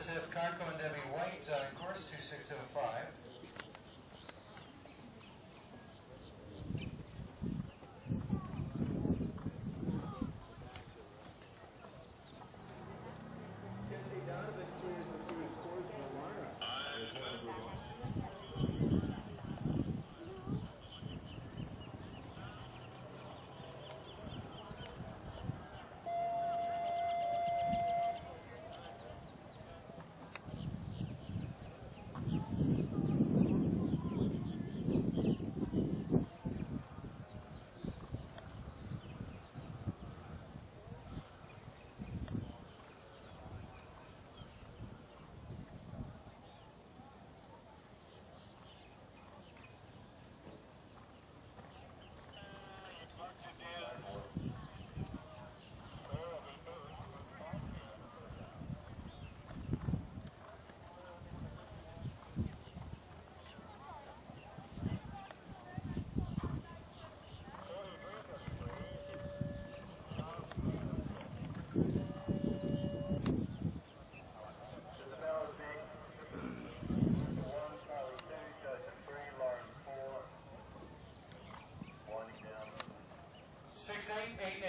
Joseph Carco and Debbie White, uh, course 2605. 688